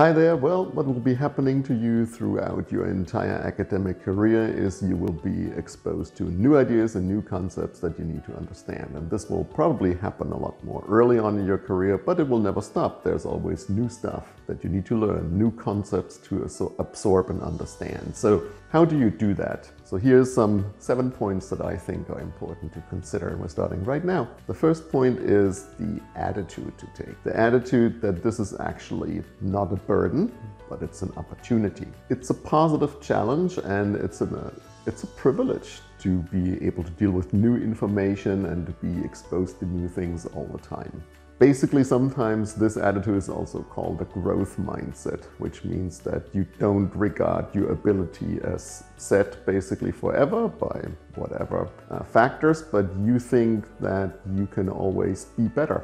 Hi there. Well, what will be happening to you throughout your entire academic career is you will be exposed to new ideas and new concepts that you need to understand. And this will probably happen a lot more early on in your career, but it will never stop. There's always new stuff that you need to learn, new concepts to absorb and understand. So how do you do that? So here's some seven points that I think are important to consider. We're starting right now. The first point is the attitude to take. The attitude that this is actually not a burden, but it's an opportunity. It's a positive challenge and it's, an, uh, it's a privilege to be able to deal with new information and to be exposed to new things all the time. Basically, sometimes this attitude is also called the growth mindset, which means that you don't regard your ability as set basically forever by whatever uh, factors, but you think that you can always be better.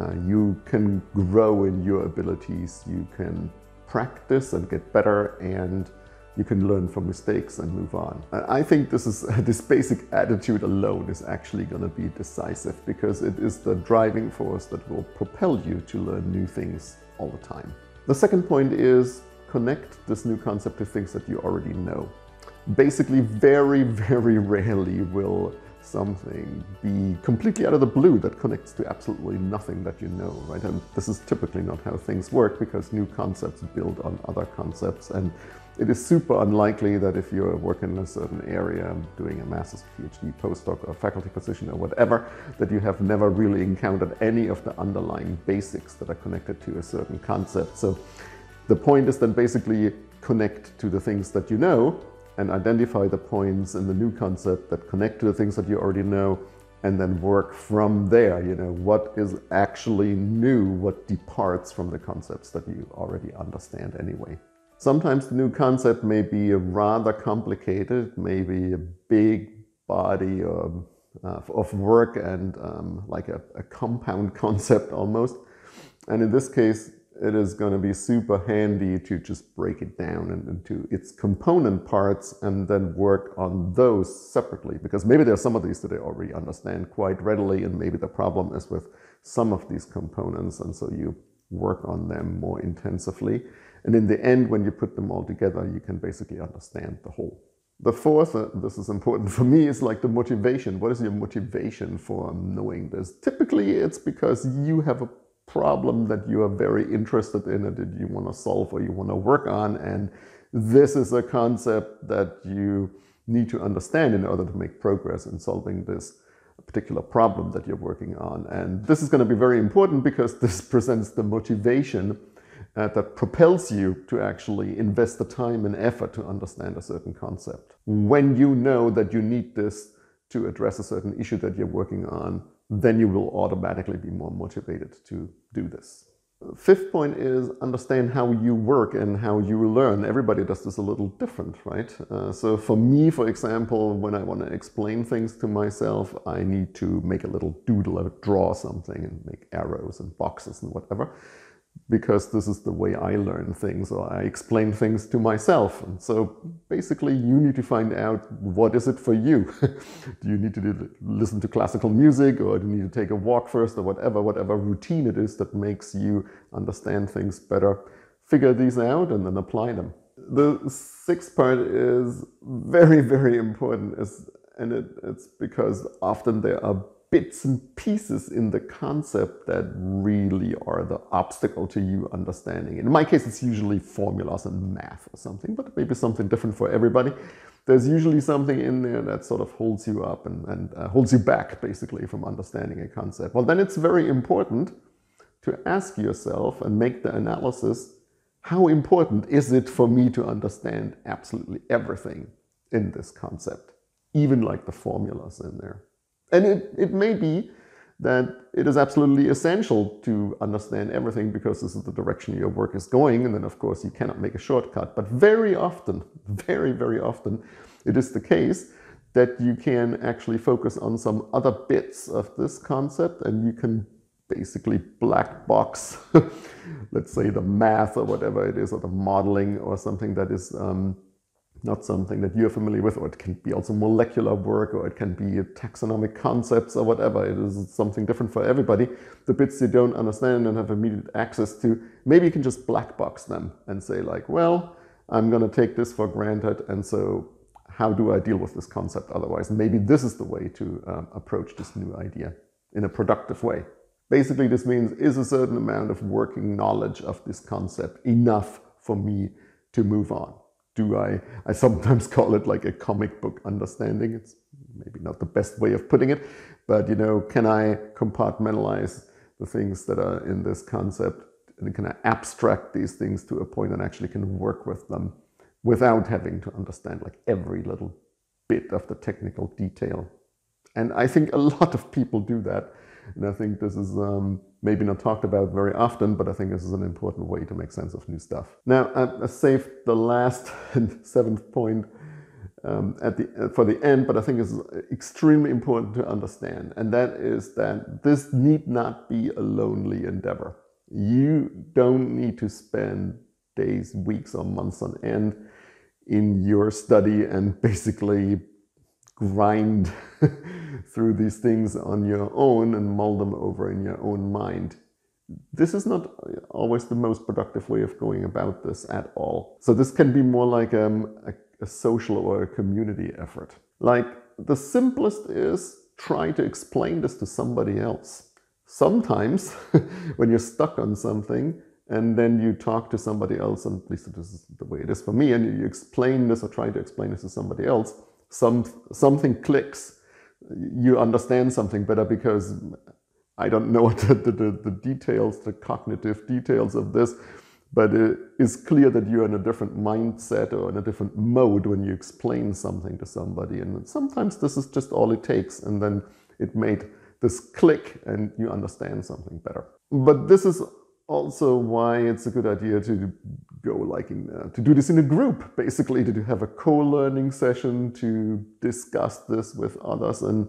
Uh, you can grow in your abilities, you can practice and get better and you can learn from mistakes and move on. I think this is this basic attitude alone is actually going to be decisive because it is the driving force that will propel you to learn new things all the time. The second point is connect this new concept to things that you already know. Basically, very, very rarely will something be completely out of the blue that connects to absolutely nothing that you know, right? And this is typically not how things work because new concepts build on other concepts. And it is super unlikely that if you're working in a certain area, doing a master's, PhD, postdoc, or faculty position, or whatever, that you have never really encountered any of the underlying basics that are connected to a certain concept. So the point is then basically connect to the things that you know and identify the points in the new concept that connect to the things that you already know and then work from there. You know, what is actually new, what departs from the concepts that you already understand anyway. Sometimes the new concept may be a rather complicated, maybe a big body of, uh, of work and um, like a, a compound concept almost. And in this case, it is going to be super handy to just break it down into its component parts and then work on those separately because maybe there's some of these that I already understand quite readily and maybe the problem is with some of these components and so you work on them more intensively and in the end when you put them all together you can basically understand the whole. The fourth, uh, this is important for me, is like the motivation. What is your motivation for knowing this? Typically, it's because you have a problem that you are very interested in and that you want to solve or you want to work on. And this is a concept that you need to understand in order to make progress in solving this particular problem that you're working on. And this is going to be very important because this presents the motivation uh, that propels you to actually invest the time and effort to understand a certain concept. When you know that you need this to address a certain issue that you're working on, then you will automatically be more motivated to do this. Fifth point is understand how you work and how you learn. Everybody does this a little different, right? Uh, so for me, for example, when I want to explain things to myself, I need to make a little doodle, draw something and make arrows and boxes and whatever because this is the way I learn things or I explain things to myself. And so basically you need to find out what is it for you. do you need to do, listen to classical music or do you need to take a walk first or whatever, whatever routine it is that makes you understand things better. Figure these out and then apply them. The sixth part is very, very important is, and it, it's because often there are bits and pieces in the concept that really are the obstacle to you understanding. In my case, it's usually formulas and math or something, but maybe something different for everybody. There's usually something in there that sort of holds you up and, and uh, holds you back, basically, from understanding a concept. Well, then it's very important to ask yourself and make the analysis, how important is it for me to understand absolutely everything in this concept, even like the formulas in there? And it, it may be that it is absolutely essential to understand everything because this is the direction your work is going. And then, of course, you cannot make a shortcut. But very often, very, very often, it is the case that you can actually focus on some other bits of this concept and you can basically black box, let's say the math or whatever it is, or the modeling or something that is um, not something that you're familiar with, or it can be also molecular work, or it can be taxonomic concepts or whatever. It is something different for everybody. The bits you don't understand and have immediate access to, maybe you can just black box them and say like, well, I'm going to take this for granted, and so how do I deal with this concept otherwise? Maybe this is the way to um, approach this new idea in a productive way. Basically, this means is a certain amount of working knowledge of this concept enough for me to move on? Do I, I sometimes call it like a comic book understanding. It's maybe not the best way of putting it, but you know, can I compartmentalize the things that are in this concept and can I abstract these things to a point and actually can work with them without having to understand like every little bit of the technical detail. And I think a lot of people do that. And I think this is um, maybe not talked about very often, but I think this is an important way to make sense of new stuff. Now, I, saved the last seventh point um, at the, uh, for the end, but I think it's extremely important to understand, and that is that this need not be a lonely endeavor. You don't need to spend days, weeks, or months on end in your study and basically grind through these things on your own and mull them over in your own mind. This is not always the most productive way of going about this at all. So this can be more like um, a, a social or a community effort. Like the simplest is try to explain this to somebody else. Sometimes when you're stuck on something, and then you talk to somebody else, and at least this is the way it is for me, and you explain this or try to explain this to somebody else, some something clicks. You understand something better because I don't know the, the, the details, the cognitive details of this, but it is clear that you're in a different mindset or in a different mode when you explain something to somebody. And sometimes this is just all it takes. And then it made this click and you understand something better. But this is also why it's a good idea to like in, uh, to do this in a group, basically to have a co-learning session to discuss this with others. And,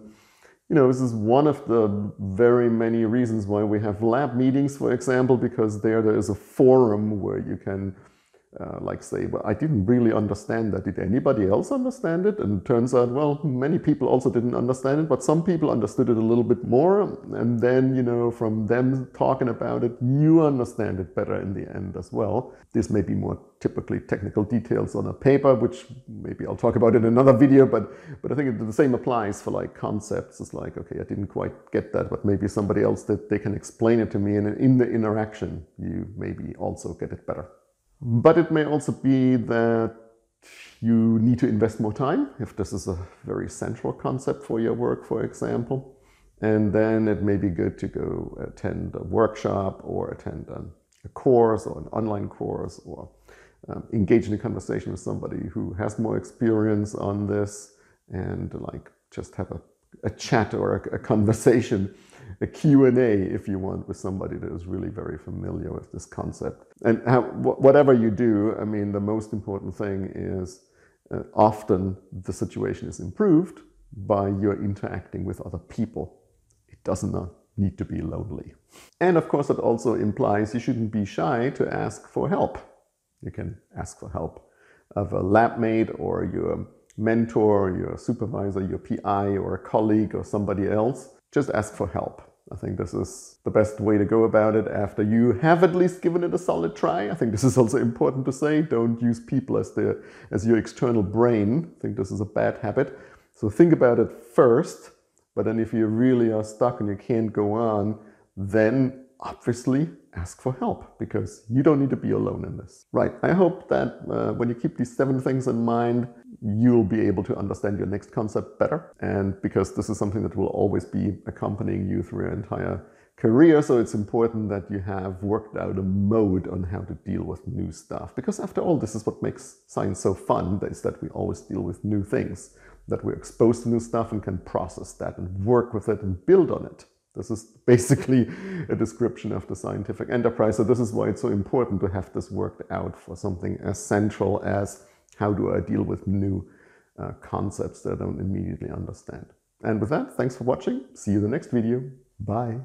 you know, this is one of the very many reasons why we have lab meetings, for example, because there there is a forum where you can uh, like say, well, I didn't really understand that. Did anybody else understand it? And it turns out, well, many people also didn't understand it, but some people understood it a little bit more. And then, you know, from them talking about it, you understand it better in the end as well. This may be more typically technical details on a paper, which maybe I'll talk about in another video, but, but I think the same applies for like concepts. It's like, okay, I didn't quite get that, but maybe somebody else that they can explain it to me. And in the interaction, you maybe also get it better. But it may also be that you need to invest more time if this is a very central concept for your work, for example. And then it may be good to go attend a workshop or attend a, course or an online course or um, engage in a conversation with somebody who has more experience on this and like just have a, a chat or a, a conversation a Q&A, if you want, with somebody that is really very familiar with this concept. And how, whatever you do, I mean, the most important thing is uh, often the situation is improved by your interacting with other people. It does not need to be lonely. And of course, it also implies you shouldn't be shy to ask for help. You can ask for help of a lab mate or your mentor, your supervisor, your PI, or a colleague, or somebody else just ask for help. I think this is the best way to go about it after you have at least given it a solid try. I think this is also important to say. Don't use people as, the, as your external brain. I think this is a bad habit. So think about it first, but then if you really are stuck and you can't go on, then obviously ask for help because you don't need to be alone in this. Right, I hope that uh, when you keep these seven things in mind, you'll be able to understand your next concept better. And because this is something that will always be accompanying you through your entire career, so it's important that you have worked out a mode on how to deal with new stuff. Because after all, this is what makes science so fun, is that we always deal with new things, that we're exposed to new stuff and can process that and work with it and build on it. This is basically a description of the scientific enterprise. So this is why it's so important to have this worked out for something as central as how do I deal with new uh, concepts that I don't immediately understand. And with that, thanks for watching. See you in the next video. Bye.